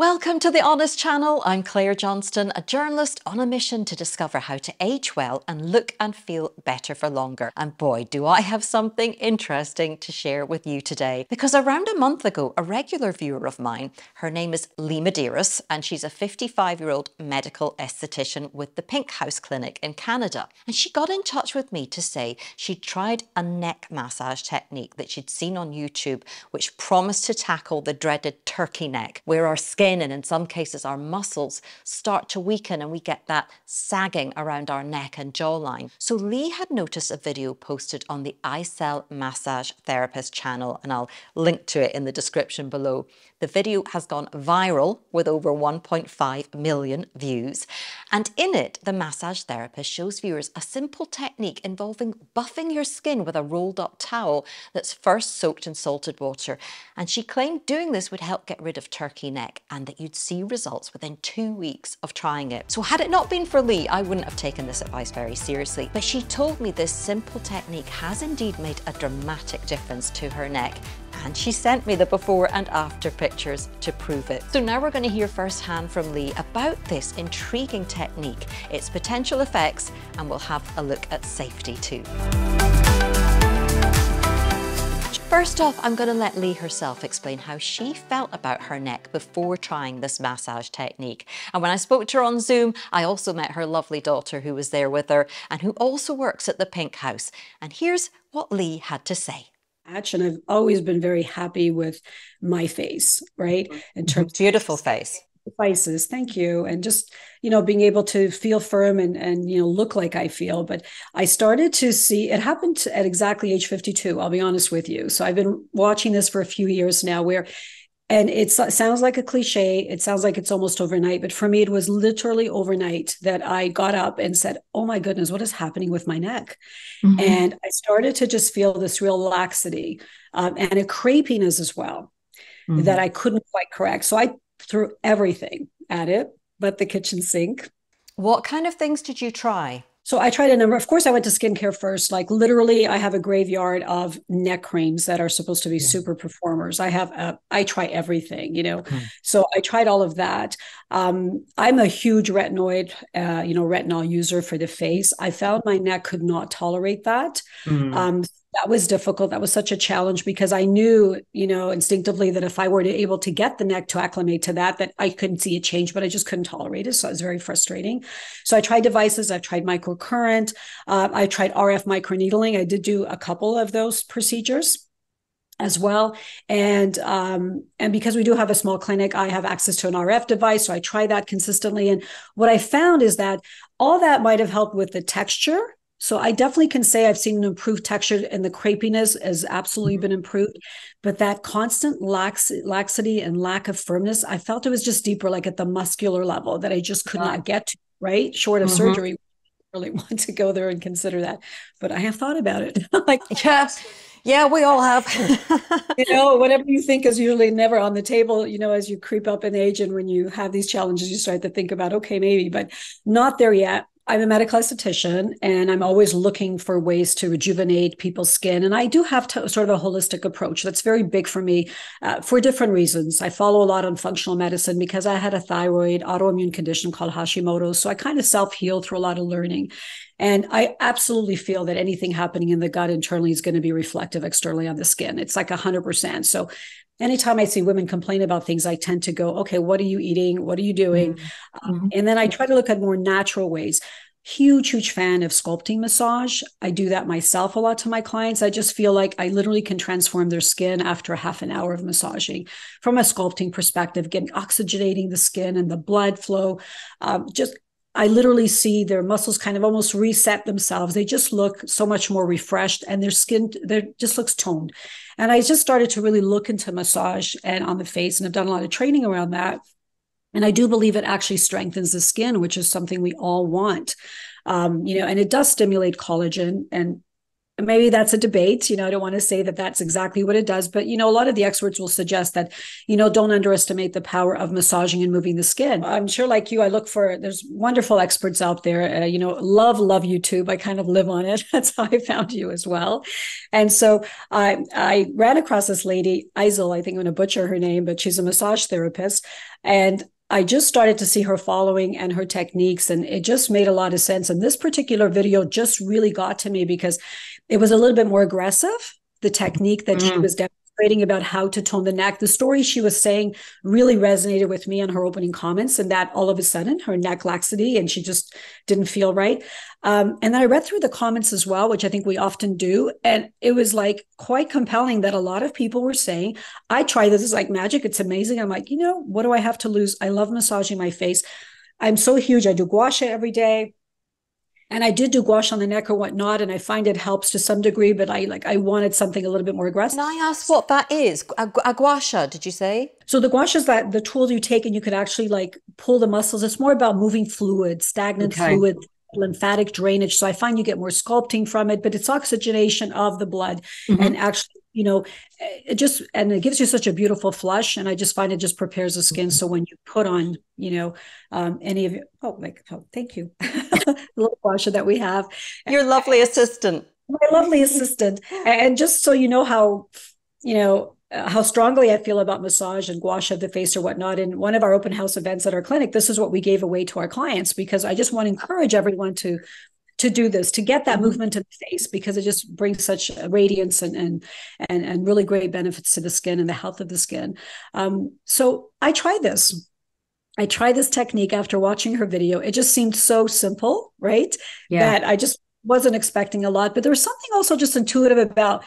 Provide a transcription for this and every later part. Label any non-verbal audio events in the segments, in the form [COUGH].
Welcome to the Honest Channel. I'm Claire Johnston, a journalist on a mission to discover how to age well and look and feel better for longer. And boy, do I have something interesting to share with you today. Because around a month ago, a regular viewer of mine, her name is Lee Medeiros, and she's a 55 year old medical esthetician with the Pink House Clinic in Canada. And she got in touch with me to say she'd tried a neck massage technique that she'd seen on YouTube, which promised to tackle the dreaded turkey neck, where our skin skin and in some cases our muscles start to weaken and we get that sagging around our neck and jawline. So Lee had noticed a video posted on the Aysel Massage Therapist channel and I'll link to it in the description below. The video has gone viral with over 1.5 million views. And in it, the massage therapist shows viewers a simple technique involving buffing your skin with a rolled up towel that's first soaked in salted water. And she claimed doing this would help get rid of turkey neck and that you'd see results within two weeks of trying it. So had it not been for Lee, I wouldn't have taken this advice very seriously. But she told me this simple technique has indeed made a dramatic difference to her neck and she sent me the before and after pictures to prove it. So now we're going to hear firsthand from Lee about this intriguing technique, its potential effects, and we'll have a look at safety too. First off, I'm going to let Lee herself explain how she felt about her neck before trying this massage technique. And when I spoke to her on Zoom, I also met her lovely daughter who was there with her and who also works at the Pink House. And here's what Lee had to say and I've always been very happy with my face, right? In terms beautiful face. Devices, thank you. And just, you know, being able to feel firm and and you know look like I feel. But I started to see it happened at exactly age 52, I'll be honest with you. So I've been watching this for a few years now where and it sounds like a cliche it sounds like it's almost overnight but for me it was literally overnight that i got up and said oh my goodness what is happening with my neck mm-hmm. and i started to just feel this real laxity um, and a crepiness as well mm-hmm. that i couldn't quite correct so i threw everything at it but the kitchen sink what kind of things did you try so I tried a number. Of course, I went to skincare first. Like literally, I have a graveyard of neck creams that are supposed to be yeah. super performers. I have, a, I try everything, you know. Mm. So I tried all of that. Um, I'm a huge retinoid, uh, you know, retinol user for the face. I found my neck could not tolerate that. Mm. Um, that was difficult. That was such a challenge because I knew, you know, instinctively that if I were to able to get the neck to acclimate to that, that I couldn't see a change, but I just couldn't tolerate it. So it was very frustrating. So I tried devices. I've tried microcurrent. Uh, I tried RF microneedling. I did do a couple of those procedures as well and um, and because we do have a small clinic i have access to an rf device so i try that consistently and what i found is that all that might have helped with the texture so I definitely can say I've seen an improved texture and the crepiness has absolutely mm-hmm. been improved. But that constant lax, laxity and lack of firmness, I felt it was just deeper, like at the muscular level that I just could yeah. not get to, right? Short of mm-hmm. surgery. [LAUGHS] Really want to go there and consider that. But I have thought about it. [LAUGHS] like [LAUGHS] yes. Yeah, we all have. you know, whatever you think is usually never on the table, you know, as you creep up in age and when you have these challenges, you start to think about, okay, maybe, but not there yet. I'm a medical esthetician and I'm always looking for ways to rejuvenate people's skin. And I do have to, sort of a holistic approach that's very big for me uh, for different reasons. I follow a lot on functional medicine because I had a thyroid autoimmune condition called Hashimoto's. So I kind of self heal through a lot of learning. And I absolutely feel that anything happening in the gut internally is going to be reflective externally on the skin. It's like 100%. So anytime I see women complain about things, I tend to go, okay, what are you eating? What are you doing? Mm-hmm. Um, and then I try to look at more natural ways. Huge, huge fan of sculpting massage. I do that myself a lot to my clients. I just feel like I literally can transform their skin after half an hour of massaging from a sculpting perspective, getting oxygenating the skin and the blood flow. Um, just I literally see their muscles kind of almost reset themselves. They just look so much more refreshed and their skin they just looks toned. And I just started to really look into massage and on the face and I've done a lot of training around that. And I do believe it actually strengthens the skin, which is something we all want. Um, you know, and it does stimulate collagen and maybe that's a debate you know i don't want to say that that's exactly what it does but you know a lot of the experts will suggest that you know don't underestimate the power of massaging and moving the skin. I'm sure like you i look for there's wonderful experts out there uh, you know love love youtube. I kind of live on it. [LAUGHS] That's how i found you as well. And so i i ran across this lady Aysel, i think i'm going to butcher her name but she's a massage therapist. And I just started to see her following and her techniques, and it just made a lot of sense. And this particular video just really got to me because it was a little bit more aggressive, the technique that mm. she was demonstrating about how to tone the neck. The story she was saying really resonated with me on her opening comments, and that all of a sudden her neck laxity and she just didn't feel right. Um, and then I read through the comments as well, which I think we often do. And it was like quite compelling that a lot of people were saying, I try this, is like magic. It's amazing. I'm like, you know, what do I have to lose? I love massaging my face. I'm so huge. I do gua sha every day and I did do gua sha on the neck or whatnot, and I find it helps to some degree. But I like I wanted something a little bit more aggressive. Can I ask what that is? A, a gua sha, did you say? So the gua sha is that the tool you take and you can actually like pull the muscles. It's more about moving fluid, stagnant okay. fluid, lymphatic drainage. So I find you get more sculpting from it, but it's oxygenation of the blood mm-hmm. and actually you know it just and it gives you such a beautiful flush and i just find it just prepares the skin. So when you put on you know um, any of you oh like oh thank you. [LAUGHS] Little gua sha that we have. Your lovely assistant. My lovely assistant. And just so you know how you know uh, how strongly I feel about massage and gua sha of the face or whatnot. In one of our open house events at our clinic, this is what we gave away to our clients because I just want to encourage everyone to to do this to get that mm-hmm. movement in the face because it just brings such radiance and and and, and really great benefits to the skin and the health of the skin um, so i tried this i tried this technique after watching her video it just seemed so simple right yeah. that i just wasn't expecting a lot but there was something also just intuitive about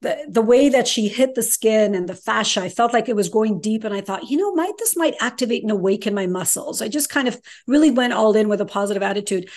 the, the way that she hit the skin and the fascia, I felt like it was going deep. And I thought, you know, might this might activate and awaken my muscles. I just kind of really went all in with a positive attitude.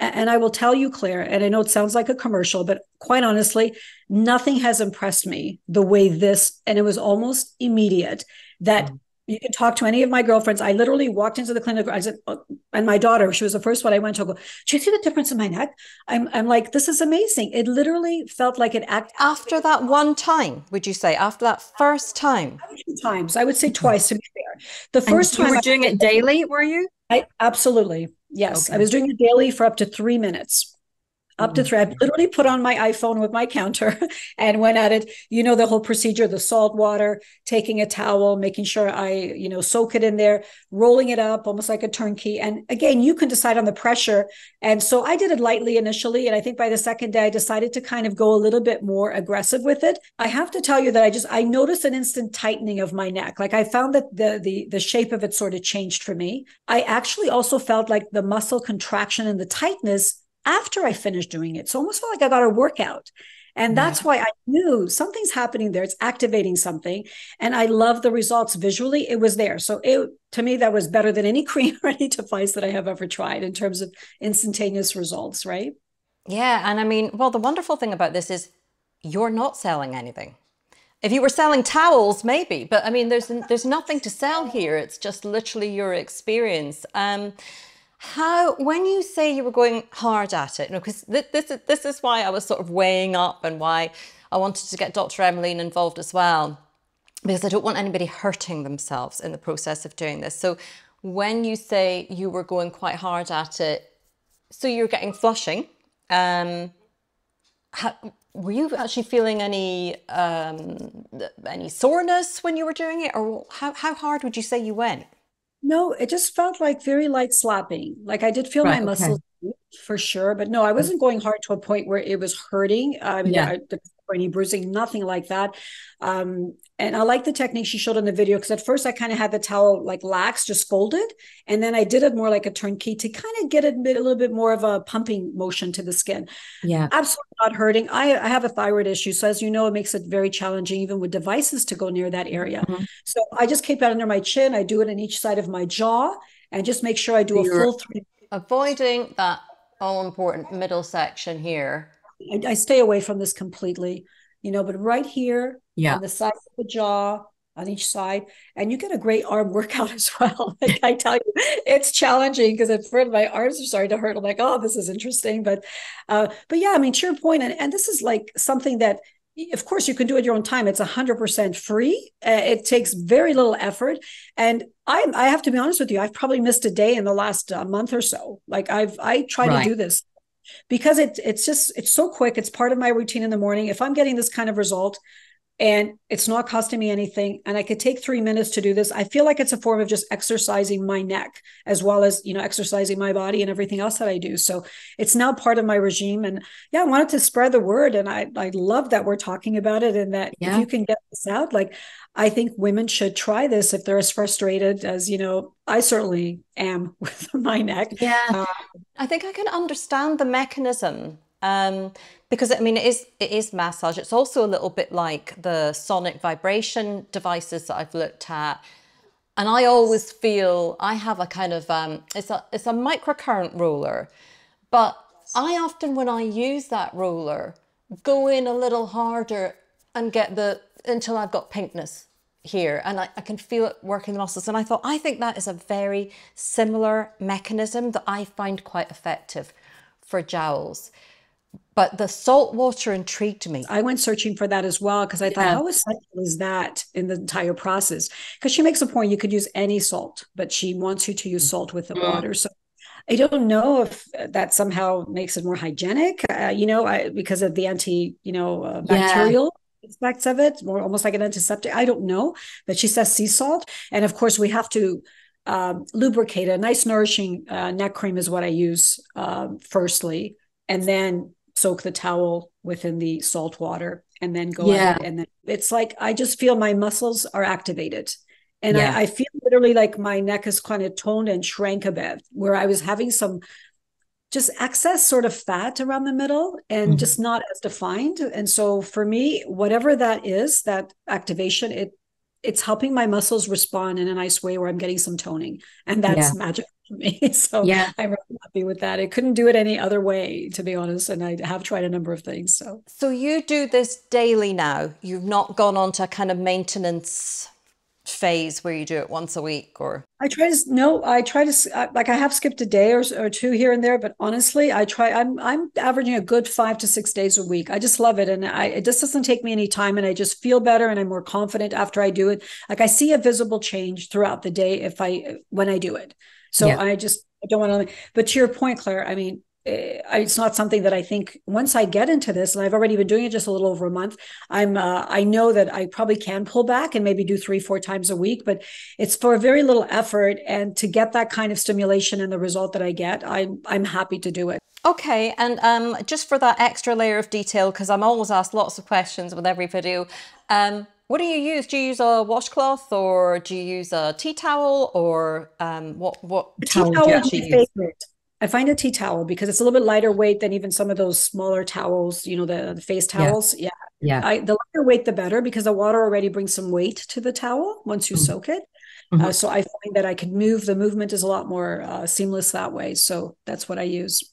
And I will tell you, Claire, and I know it sounds like a commercial, but quite honestly, nothing has impressed me the way this, and it was almost immediate that mm you can talk to any of my girlfriends. I literally walked into the clinic. I said, oh, and my daughter, she was the first one I went to. Go, do you see the difference in my neck? I'm, I'm like, this is amazing. It literally felt like it act after that one time. Would you say after that first time? Two times, I would say twice to be fair. The first time you were doing it daily, were you? I absolutely Yes, okay. I was doing it daily for up to three minutes up to mm-hmm. three. I literally put on my iPhone with my counter [LAUGHS] and went at it. You know, the whole procedure, the salt water, taking a towel, making sure I, you know, soak it in there, rolling it up almost like a turnkey. And again, you can decide on the pressure. And so I did it lightly initially. And I think by the second day, I decided to kind of go a little bit more aggressive with it. I have to tell you that I just, I noticed an instant tightening of my neck. Like I found that the, the, the shape of it sort of changed for me. I actually also felt like the muscle contraction and the tightness after I finished doing it. So almost felt like I got a workout. And that's yeah. why I knew something's happening there. It's activating something. And I love the results visually. It was there. So it to me, that was better than any [LAUGHS] cream or any device that I have ever tried in terms of instantaneous results, right? Yeah. And I mean, well, the wonderful thing about this is you're not selling anything. If you were selling towels, maybe, but I mean, there's there's nothing to sell here. It's just literally your experience. Um, how, when you say you were going hard at it, because you know, this, is, this is why I was sort of weighing up and why I wanted to get Dr. Emmeline involved as well, because I don't want anybody hurting themselves in the process of doing this. So when you say you were going quite hard at it, so you're getting flushing, um, how, were you actually feeling any um, any soreness when you were doing it, or how, how hard would you say you went? No, it just felt like very light slapping. Like I did feel right, my muscles for sure, but no, I wasn't going hard to a point where it was hurting. I mean, yeah. I, any bruising, nothing like that. Um, and I like the technique she showed in the video because at first I kind of had the towel like lax, just folded, and then I did it more like a turnkey to kind of get a, bit, a little bit more of a pumping motion to the skin. Yeah, absolutely not hurting. I, I have a thyroid issue, so as you know, it makes it very challenging even with devices to go near that area. Mm-hmm. So I just keep it under my chin. I do it on each side of my jaw, and just make sure I do You're a full three. Avoiding that all important middle section here I, I, stay away from this completely, you know, but right here yeah. on the side of the jaw, on each side, and you get a great arm [LAUGHS] workout as well. like I tell you, it's challenging because at first my arms are starting to hurt. I'm like, oh, this is interesting, but, uh, but yeah, I mean, to your point, and and this is like something that of course you can do it your own time it's 100% free uh, it takes very little effort and I, I have to be honest with you i've probably missed a day in the last uh, month or so like i've i try right. to do this because it, it's just it's so quick. It's part of my routine in the morning. If i'm getting this kind of result and it's not costing me anything and i could take three minutes to do this i feel like it's a form of just exercising my neck as well as you know exercising my body and everything else that i do. So it's now part of my regime. And yeah i wanted to spread the word and i i love that we're talking about it and that yeah. if you can get this out like i think women should try this if they're as frustrated as you know i certainly am [LAUGHS] with my neck. Yeah. Uh, i think i can understand the mechanism um, because I mean, it is it is massage. It's also a little bit like the sonic vibration devices that I've looked at, and I always feel I have a kind of um, it's a it's a microcurrent roller, but I often when I use that roller go in a little harder and get the until I've got pinkness here and I, I, can feel it working the muscles. And I thought, I think that is a very similar mechanism that I find quite effective for jowls but the salt water intrigued me. I went searching for that as well because I thought, how essential is that in the entire process? Because she makes a point you could use any salt, but she wants you to use salt with the mm. water. So I don't know if that somehow makes it more hygienic, uh, you know, I, because of the anti, you know, uh, bacterial. Yeah aspects of it, more almost like an antiseptic. I don't know, but she says sea salt, and of course we have to um, lubricate. A nice nourishing uh, neck cream is what I use uh, firstly, and then soak the towel within the salt water and then go yeah. and then it's like I just feel my muscles are activated. And yeah. I, I, feel literally like my neck is kind of toned and shrank a bit, where I was having some just excess sort of fat around the middle and mm-hmm. just not as defined. And so for me, whatever that is, that activation, it it's helping my muscles respond in a nice way where I'm getting some toning. And that's yeah. magic [LAUGHS] for me. So yeah. I'm really happy with that. I couldn't do it any other way, to be honest. And I have tried a number of things. So So you do this daily now. You've not gone on to kind of maintenance phase where you do it once a week or? I try to no i try to like i have skipped a day or, or two here and there but honestly i try i'm i'm averaging a good five to six days a week. I just love it and i it just doesn't take me any time and i just feel better and i'm more confident after i do it. Like i see a visible change throughout the day if i when i do it. So yeah. i just I don't want to but to your point claire i mean it's not something that I think once I get into this, and I've already been doing it just a little over a month. I'm uh, I know that I probably can pull back and maybe do three four times a week, but it's for very little effort, and to get that kind of stimulation and the result that I get, I'm I'm happy to do it. Okay, and um, just for that extra layer of detail, because I'm always asked lots of questions with every video. Um, what do you use? Do you use a washcloth or do you use a tea towel or um, what? What towel do you actually use? Favorite. I find a tea towel because it's a little bit lighter weight than even some of those smaller towels, you know, the, the face towels. Yeah. Yeah. yeah. I, the lighter weight, the better because the water already brings some weight to the towel once you mm-hmm. soak it. Mm-hmm. Uh, so I find that I can move. The movement is a lot more uh, seamless that way. So that's what I use.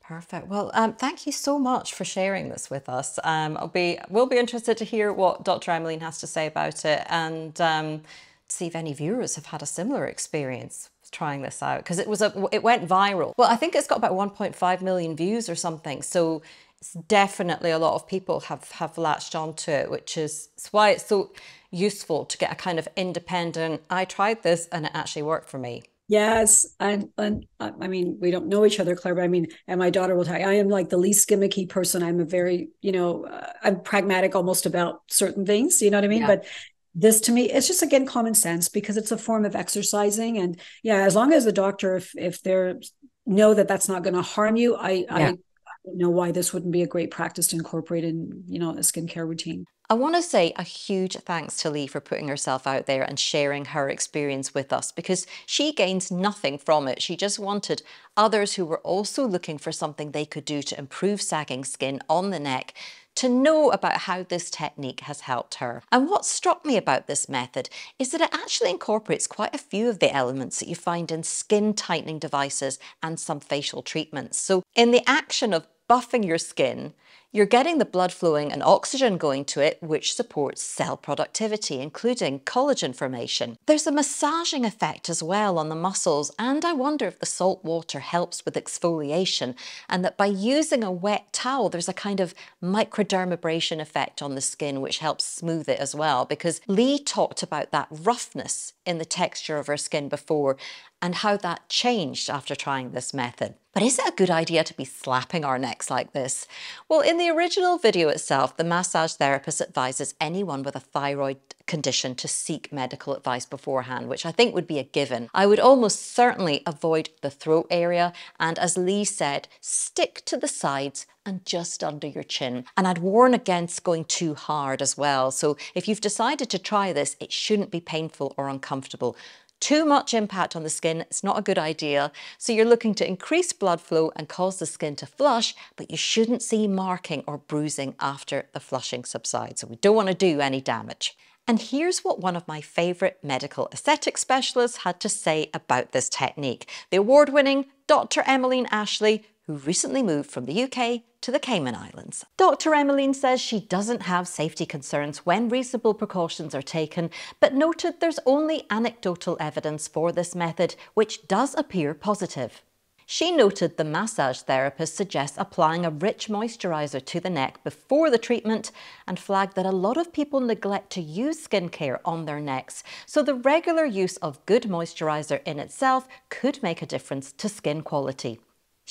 Perfect. Well, um, thank you so much for sharing this with us. Um, I'll be, we'll be interested to hear what Dr. Emmeline has to say about it and um, see if any viewers have had a similar experience trying this out because it was a it went viral. Well, I think it's got about 1.5 million views or something. So it's definitely a lot of people have have latched onto it, which is why it's so useful to get a kind of independent. I tried this and it actually worked for me. Yes, and and I mean we don't know each other, Claire. But I mean, and my daughter will tell you, I am like the least gimmicky person. I'm a very, you know, uh, I'm pragmatic almost about certain things. You know what I mean? Yeah. But this to me it's just again common sense because it's a form of exercising and yeah as long as the doctor if if they're know that that's not going to harm you i yeah. i don't know why this wouldn't be a great practice to incorporate in you know a skincare routine I want to say a huge thanks to Lee for putting herself out there and sharing her experience with us because she gains nothing from it. She just wanted others who were also looking for something they could do to improve sagging skin on the neck to know about how this technique has helped her. And what struck me about this method is that it actually incorporates quite a few of the elements that you find in skin tightening devices and some facial treatments. So in the action of buffing your skin, You're getting the blood flowing and oxygen going to it, which supports cell productivity, including collagen formation. There's a massaging effect as well on the muscles, and I wonder if the salt water helps with exfoliation, and that by using a wet towel, there's a kind of microdermabrasion effect on the skin, which helps smooth it as well. Because Lee talked about that roughness in the texture of her skin before, and how that changed after trying this method. But is it a good idea to be slapping our necks like this? Well, in the original video itself, the massage therapist advises anyone with a thyroid condition to seek medical advice beforehand, which I think would be a given. I would almost certainly avoid the throat area and, as Lee said, stick to the sides and just under your chin. And I'd warn against going too hard as well. So if you've decided to try this, it shouldn't be painful or uncomfortable. Too much impact on the skin, it's not a good idea. So you're looking to increase blood flow and cause the skin to flush, but you shouldn't see marking or bruising after the flushing subsides. So we don't want to do any damage. And here's what one of my favourite medical aesthetic specialists had to say about this technique. The award-winning Dr. Emmeline Ashley, who recently moved from the UK to the Cayman Islands. Dr. Emmeline says she doesn't have safety concerns when reasonable precautions are taken, but noted there's only anecdotal evidence for this method, which does appear positive. She noted the massage therapist suggests applying a rich moisturiser to the neck before the treatment and flagged that a lot of people neglect to use skincare on their necks, so the regular use of good moisturiser in itself could make a difference to skin quality.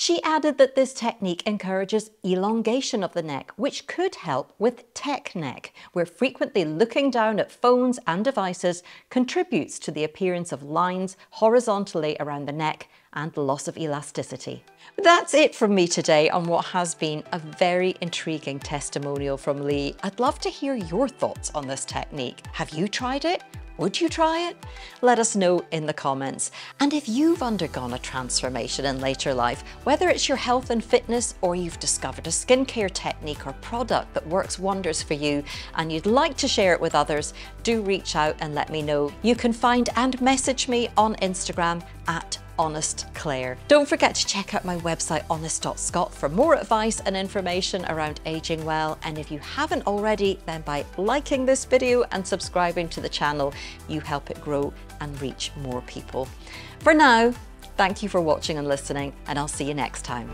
She added that this technique encourages elongation of the neck, which could help with tech neck, where frequently looking down at phones and devices contributes to the appearance of lines horizontally around the neck and loss of elasticity. That's it from me today on what has been a very intriguing testimonial from Lee. I'd love to hear your thoughts on this technique. Have you tried it? Would you try it? Let us know in the comments. And if you've undergone a transformation in later life, whether it's your health and fitness or you've discovered a skincare technique or product that works wonders for you and you'd like to share it with others, do reach out and let me know. You can find and message me on Instagram at Honest Claire. Don't forget to check out my website honest.scot for more advice and information around aging well. And if you haven't already, then by liking this video and subscribing to the channel, you help it grow and reach more people. For now, thank you for watching and listening, and I'll see you next time.